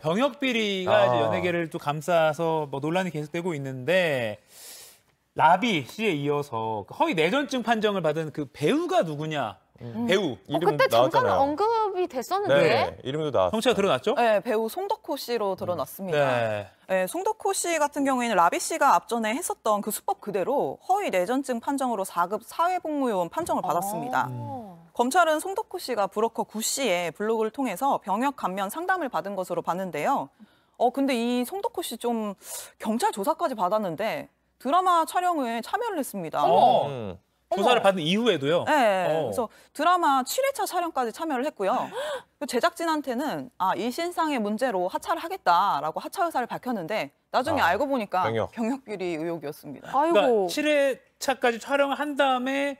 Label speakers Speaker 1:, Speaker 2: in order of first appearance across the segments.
Speaker 1: 병역 비리가
Speaker 2: 아.
Speaker 1: 이제 연예계를 또 감싸서 뭐 논란이 계속되고 있는데 라비 씨에 이어서 그 허위 내전증 판정을 받은 그 배우가 누구냐? 배우.
Speaker 3: 어,
Speaker 2: 이름
Speaker 3: 그때 잠깐
Speaker 2: 나왔잖아요.
Speaker 3: 언급이 됐었는데.
Speaker 2: 네, 이름도 나왔어요.
Speaker 1: 성취가 드러났죠?
Speaker 4: 네, 배우 송덕호 씨로 드러났습니다.
Speaker 1: 네.
Speaker 4: 네, 송덕호 씨 같은 경우에는 라비 씨가 앞전에 했었던 그 수법 그대로 허위 내전증 판정으로 4급 사회복무요원 판정을 받았습니다.
Speaker 3: 어.
Speaker 4: 검찰은 송덕호 씨가 브로커 구 씨의 블로그를 통해서 병역 감면 상담을 받은 것으로 봤는데요. 어 근데 이 송덕호 씨좀 경찰 조사까지 받았는데 드라마 촬영에 참여를 했습니다.
Speaker 1: 어머.
Speaker 2: 음.
Speaker 1: 조사를 받은 이후에도요.
Speaker 4: 네,
Speaker 1: 어.
Speaker 4: 그래서 드라마 7회차 촬영까지 참여를 했고요. 그 제작진한테는 아 일신상의 문제로 하차를 하겠다라고 하차 의사를 밝혔는데 나중에
Speaker 2: 아,
Speaker 4: 알고 보니까
Speaker 2: 병역.
Speaker 4: 병역 비리 의혹이었습니다.
Speaker 3: 아이고.
Speaker 1: 그러니까 7회차까지 촬영을 한 다음에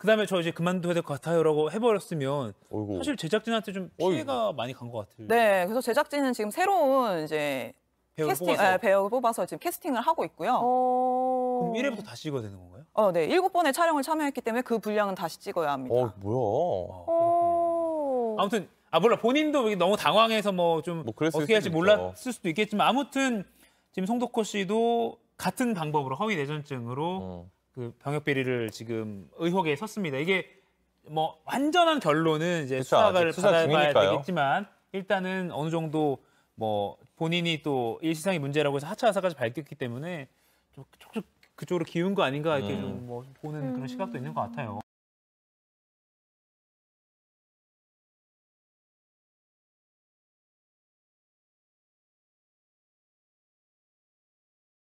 Speaker 1: 그다음에 저 이제 그만둬야 될 것 같아요라고 해버렸으면
Speaker 2: 어이구.
Speaker 1: 사실 제작진한테 좀 피해가 많이 간 것 같아요.
Speaker 4: 네, 그래서 제작진은 지금 새로운 이제
Speaker 1: 배우를
Speaker 4: 캐스팅,
Speaker 1: 뽑아서.
Speaker 4: 네, 배우 뽑아서 지금 캐스팅을 하고 있고요.
Speaker 3: 어.
Speaker 1: 그럼 1회부터 다시 찍어야 되는 건가요?
Speaker 4: 어, 네, 일곱 번의 촬영을 참여했기 때문에 그 분량은 다시 찍어야 합니다.
Speaker 2: 어, 뭐야.
Speaker 3: 어.
Speaker 1: 아무튼 아 몰라 본인도 너무 당황해서 뭐 좀
Speaker 2: 뭐 그랬을
Speaker 1: 어떻게 할지
Speaker 2: 수도
Speaker 1: 몰랐을 수도 있겠지만 아무튼 지금 송덕호 씨도 같은 방법으로 허위 내전증으로
Speaker 2: 음.
Speaker 1: 그 병역 비리를 지금 의혹에 섰습니다. 이게 뭐 완전한 결론은 이제
Speaker 2: 그쵸,
Speaker 1: 수사를
Speaker 2: 수사
Speaker 1: 받아봐야. 되겠지만 일단은 어느 정도 뭐 본인이 또 일시상의 문제라고 해서 하차 하사까지 밝혔기 때문에 좀 촉촉 그쪽으로 기운 거 아닌가 이렇게
Speaker 2: 음.
Speaker 1: 좀뭐 보는 그런 시각도 있는 것 같아요.